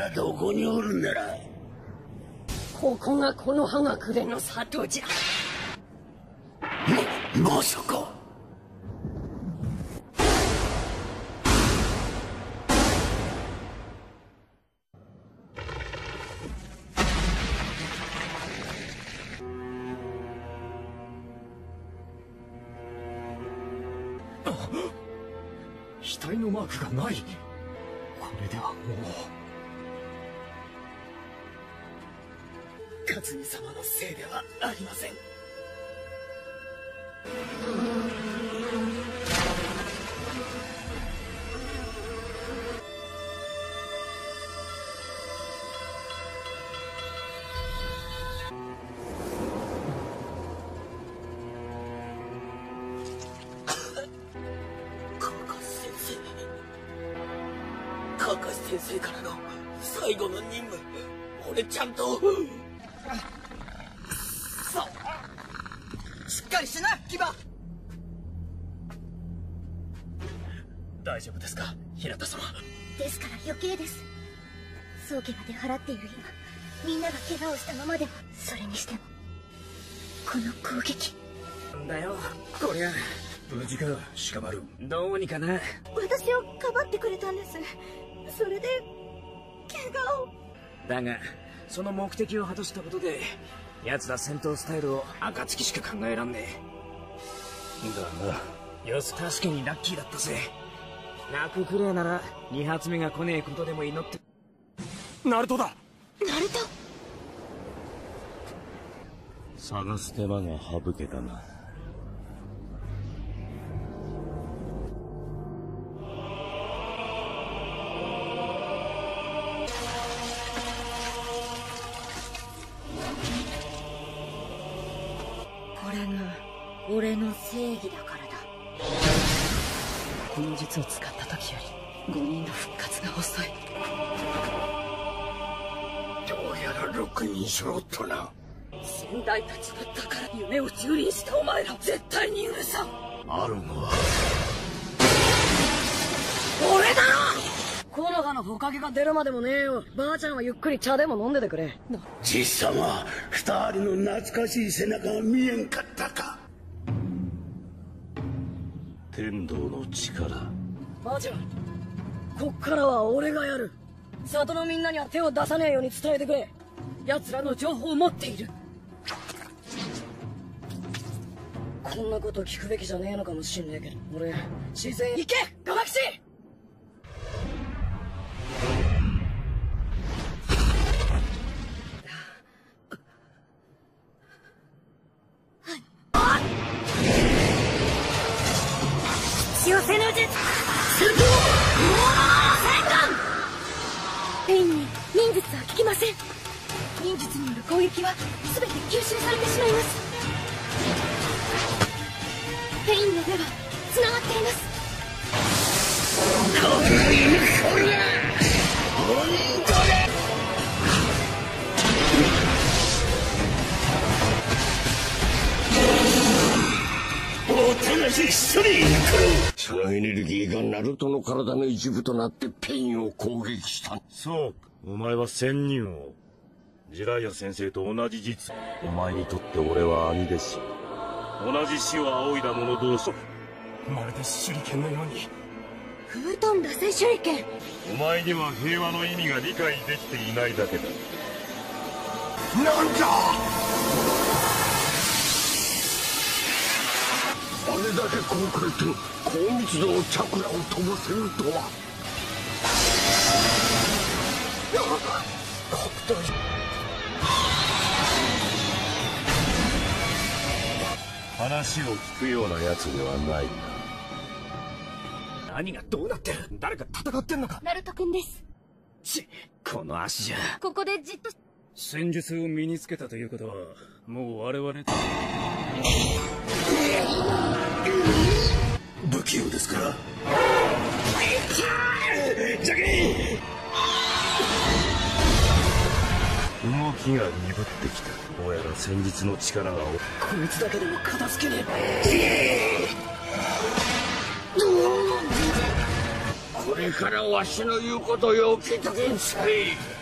敵はどこにおるんだらここがこの葉隠れの里じゃ。ままさか。額のマークがない勝美様のせいではありません。カカシ先生からの最後の任務俺ちゃんとしっかりしな牙。大丈夫ですか平田様？ですから余計です。宗家が出払っている今みんなが怪我をしたままではそれにしてもこの攻撃。なんだよこりゃ。無事か鹿丸。どうにかな。私をかばってくれたんです。それで怪我を。だがその目的を果たしたことで奴ら戦闘スタイルを暁しか考えらんねえ。だな。よし確かにラッキーだったぜ。泣くくれえなら2発目が来ねえことでも祈って。ナルトだ。ナルト？探す手間が省けたな正義だからだ。この術を使った時より5人の復活が遅い。どうやら6人揃ったな。先代たちの宝夢を蹂躙したお前ら絶対に許さん。あるのは。俺だろ！木の葉のほかげが出るまでもねえよ。ばあちゃんはゆっくり茶でも飲んでてくれ。じっさま二人の懐かしい背中が見えんかったか？天道の力。ばあちゃんこっからは俺がやる。里のみんなには手を出さねえように伝えてくれ。奴らの情報を持っている。こんなこと聞くべきじゃねえのかもしんねえけど俺自然行けガマキシナルトの体の一部となってペインを攻撃した。そう。かお前は仙人王自来也先生と同じ実お前にとって俺は兄弟子。同じ死を仰いだ者同士。まるで手裏剣のように。フートン螺旋手裏剣。お前には平和の意味が理解できていないだけだ。なんだ！れだけ高回転高密度のチャクラを飛ばせるとは。話を聞くような奴ではない何がどうなってる？誰か戦ってんのか。ナルト君です。ちこの足じゃ。ここでじっと。戦術を身につけたということはもう我々不器用ですからジャケ動きが鈍ってきたどうやら先日の力がこいつだけでも片付けねえこれからわしの言うことよ聞いとけんさい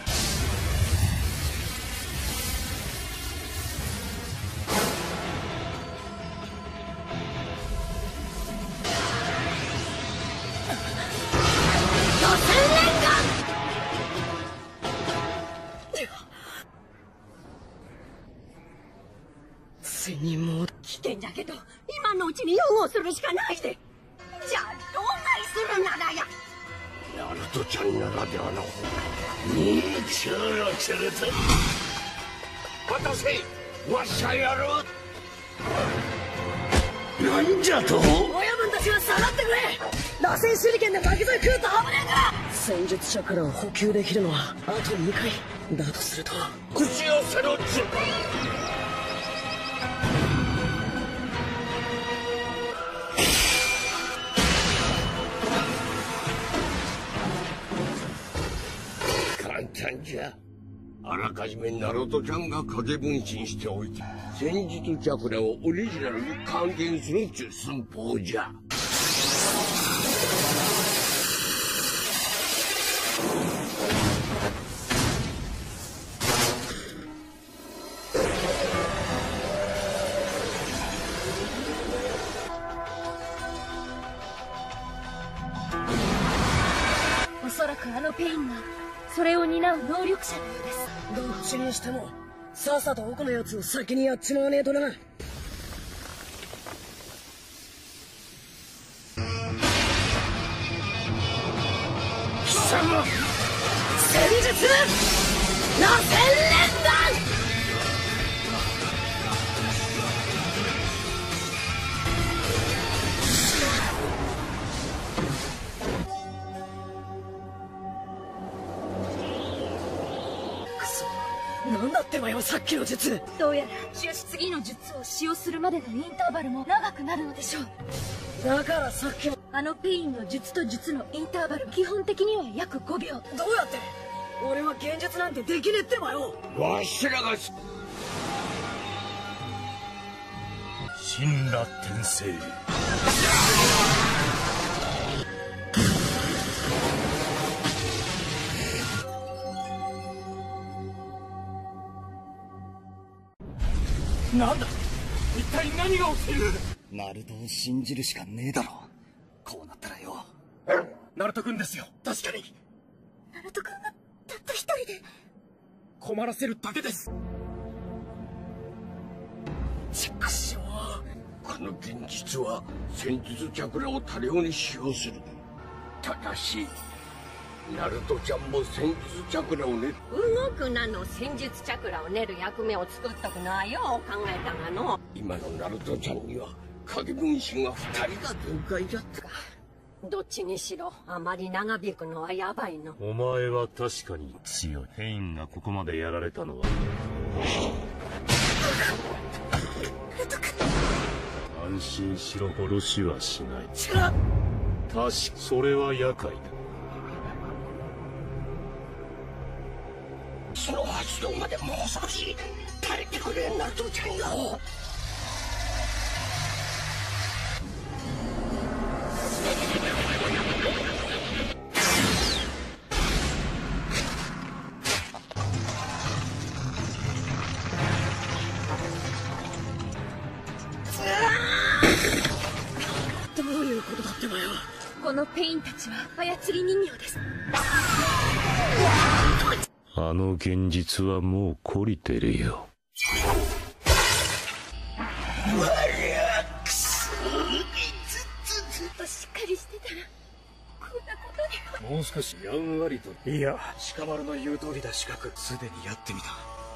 うんチャラチャラと渡せわしゃやるなんじゃと親分たちは下がってくれ螺旋手裏剣で巻き添え食う。と危ねえから戦術者からを補給できるのはあと2回だとすると口寄せの準備たんじゃ。あらかじめナルトちゃんが影分身しておいて戦術チャクラをオリジナルに還元するっちゅう寸法じゃ。にしてもさっさと奥のやつを先にやっちまわねえとな。ってばよさっきの術。どうやら次の術を使用するまでのインターバルも長くなるのでしょう。だからさっきも。あのペインの術と術のインターバル基本的には約5秒。どうやって？俺は現実なんてできねえってばよ。わしらがす神羅転生なんだ一体何が起きてる？ナルトを信じるしかねえだろ。こうなったらよ。ナルト君ですよ。確かに。ナルト君がたった一人で。困らせるだけです。畜生この現実は戦術チャクラを多量に使用する。ただしナルトちゃんも戦術チャクラをね動くなの戦術チャクラを練る役目を作っとくのはよう考えたがの。今のナルトちゃんには影分身が二人が限界じゃった。どっちにしろあまり長引くのはやばいの。お前は確かに強い。ヘインがここまでやられたのは。安心しろ殺しはしない。確かそれは厄介だまでもう少し耐えてくれナルトちゃんよ。どういうことだってばよ。このペインたちは操り人形ですあの現実はもう懲りてるよ。ずっとしっかりしてたらこんなこと。にはもう少し。やんわりといや鹿丸の言う通りだ四角すでにやってみた。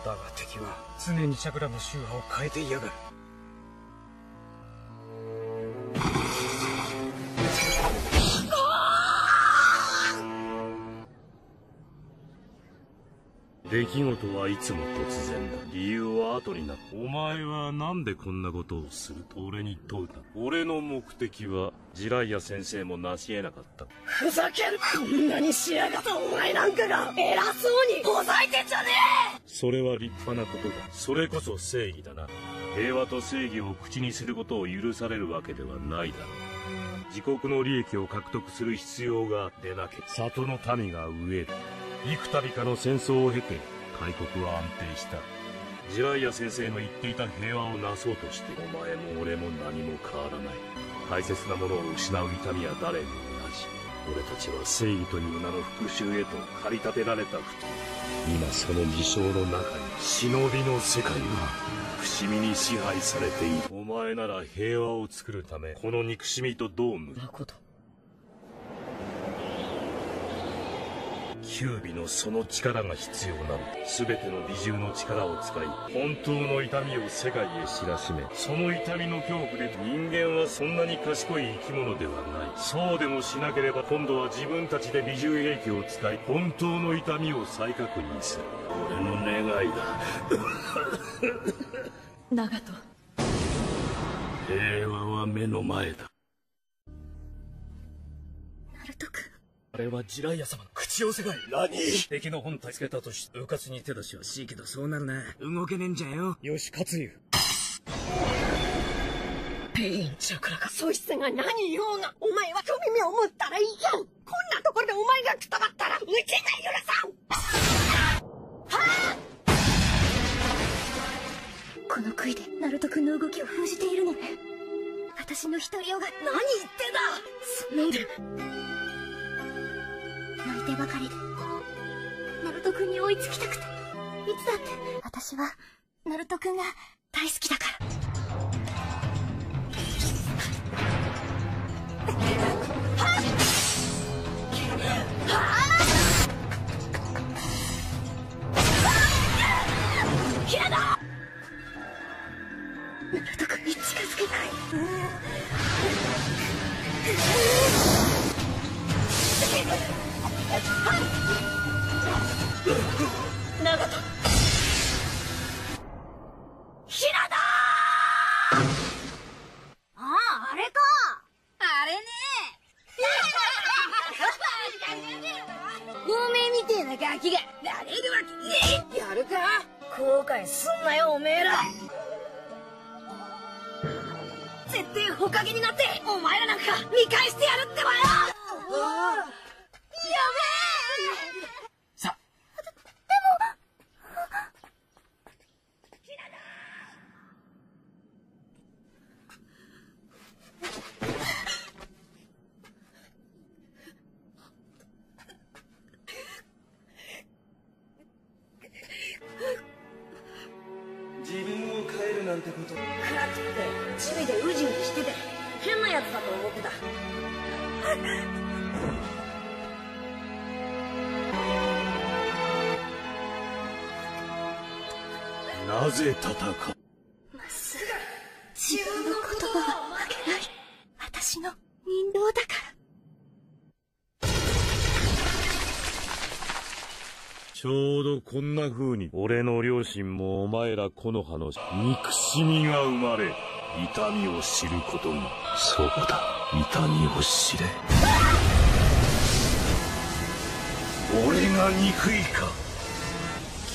だが敵は常にチャクラの周波を変えていやがる。出来事はいつも突然だ。理由は後になったお前はなんでこんなことをすると？俺に問うた俺の目的はジライア先生も成し得なかった。ふざける。こんなに仕上がった。お前なんかが偉そうにほざいてんじゃねそれは立派なことだ。それこそ正義だな。平和と正義を口にすることを許されるわけではないだろう。自国の利益を獲得する必要が出なければ。里の民が飢える幾度かの戦争を経て開国は安定した。ジライア先生の言っていた平和をなそうとしてお前も俺も何も変わらない。大切なものを失う痛みは誰にも同じ俺たちは正義という名の復讐へと駆り立てられた二人今その事象の中に忍びの世界が伏見に支配されている。お前なら平和を作るためこの憎しみとどう向なことキュービのその力が必要なの。全ての美獣の力を使い本当の痛みを世界へ知らしめその痛みの恐怖で人間はそんなに賢い生き物ではない。そうでもしなければ今度は自分たちで美獣兵器を使い本当の痛みを再確認する。俺の願いだ。長門。平和は目の前だ。ナルト君。あれはジライア様の口を世界何？敵の本体つけたとして迂闊に手出しはしいけどそうなるな。動けねえんじゃよ。よし勝つよ。ペインチャクラか。そいつが何言おうがお前は小耳を持ったらいいじゃん。こんなところでお前がくたばったらうちが許さん。この杭でナルト君の動きを封じているの。ね私の独りよが何言ってんだ。そんなんで泣いてばかりでナルト君に追いつきたくていつだって私はナルト君が大好きだから。るわけねえやるか後悔すんなよおめえら。絶対ほかげになってお前らなんか見返してやるってばよ。さなぜ戦うまっすぐ自分の言葉は曲げない私の人道だから。ちょうどこんな風に俺の両親もお前ら木の葉の憎しみが生まれ痛みを知ることがそうだ。痛みを知れ俺が憎いか。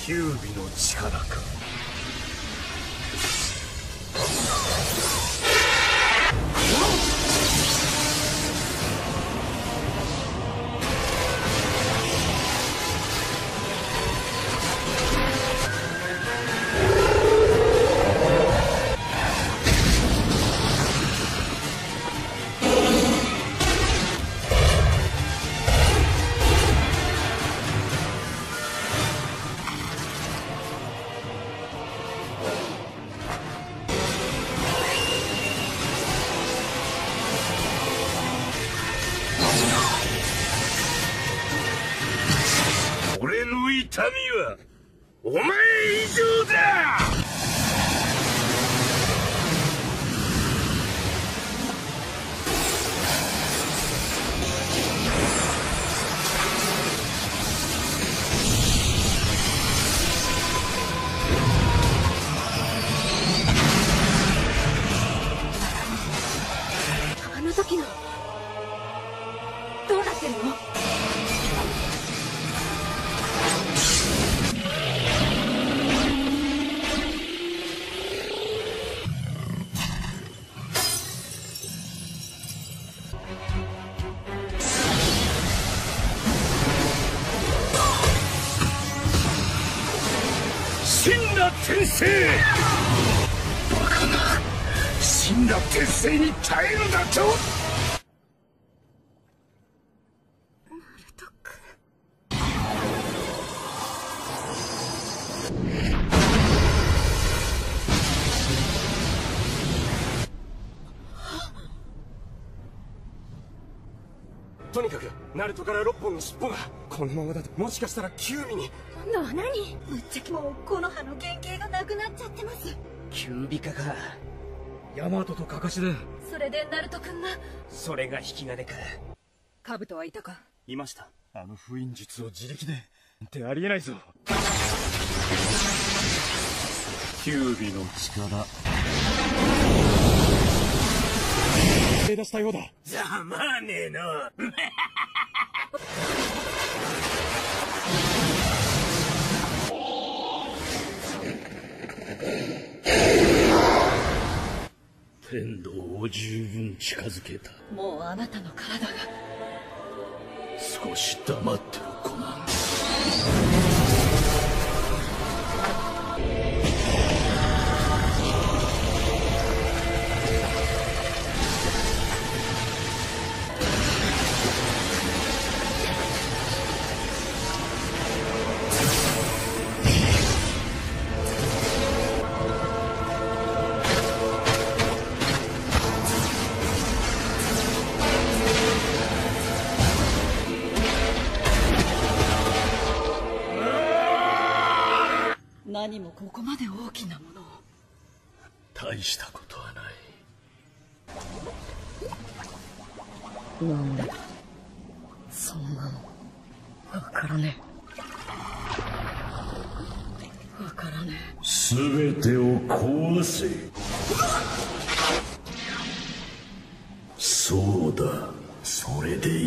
九尾の力か。お前以羅転生。バカな。神羅転生に耐えるだと。ナルトから6本の尻尾がこのままだともしかしたらキュービに。今度は何？ぶっちゃけもうこの葉の原型がなくなっちゃってます。キュービカかヤマトとカカシだそれでナルト君が？それが引き金か。カブトはいたか？いました。あの封印術を自力で。ってありえないぞ。キュービの力。手出したようだざまねえな天道を十分近づけた。もうあなたの体が。少し黙ってろコナン何もここまで大きなものを。大したことはない。なんでそんなの。わからねえ。わからね全てを壊せ。そうだ。それでいい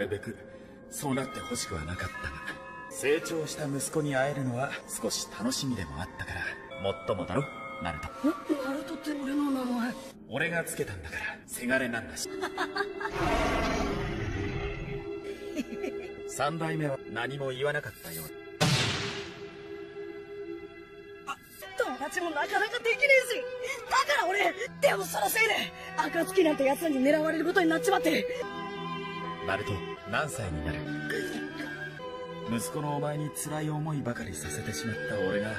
るべくそうなってほしくはなかったが成長した息子に会えるのは少し楽しみでもあったからもっともだろ？ナルト。え？ナルトって俺の名前。俺がつけたんだからせがれなんだし。三代目は何も言わなかったよう。だ友達もなかなかできねえし。だから俺でもそのせいで暁なんて奴らに狙われることになっちまって。ナルト何歳になる？息子のお前に辛い思いばかりさせてしまった俺が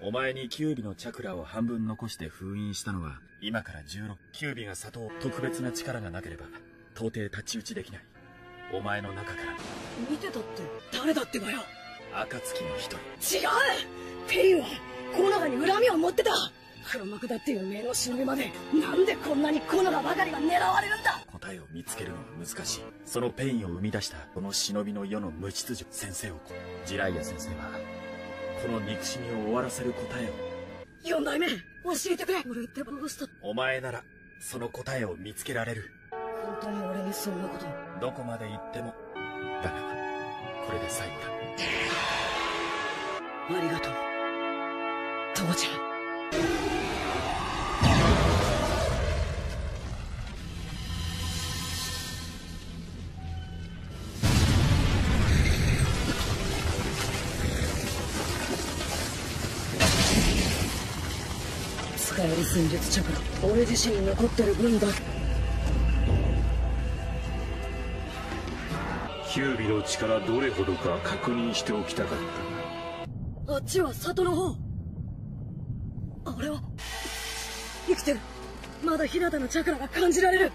お前にキュービのチャクラを半分残して封印したのは今から16キュービが里を特別な力がなければ到底太刀打ちできない。お前の中から。見てたって誰だってばよ。暁の一人。違う！ペインは木ノ葉に恨みを持ってた。黒幕だっていう名の忍びまでなんでこんなに木ノ葉ばかりが狙われるんだ答えを見つけるのは難しい。そのペインを生み出したこの忍びの世の無秩序先生をジライア先生はこの憎しみを終わらせる答えを。四代目教えてくれ。俺ってどうした？お前ならその答えを見つけられる。本当に俺にそんなこと。どこまで行ってもだがこれで最後だ。ありがとう。父ちゃん戦術チャクラ俺自身に残ってる分だキュービの力どれほどか確認しておきたかったあっちは里の方俺を生きてるまだ日向のチャクラが感じられる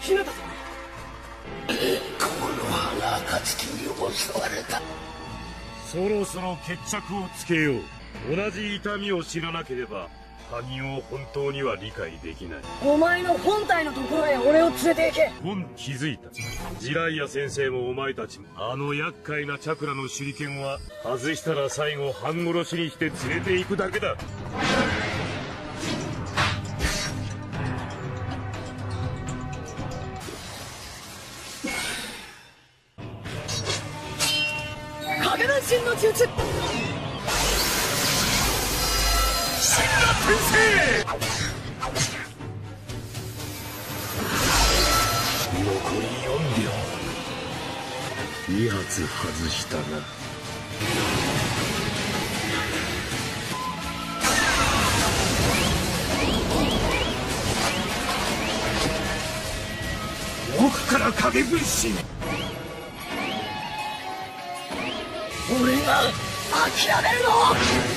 日向さんこの花暁に襲われたそろそろ決着をつけよう。同じ痛みを知らなければ他人を本当には理解できない。お前の本体のところへ俺を連れて行け。本気づいたジライア先生もお前たちもあの厄介なチャクラの手裏剣は外したら最後半殺しにして連れて行くだけだ。影分身の術2発外したな奥から影分身俺が諦めるの。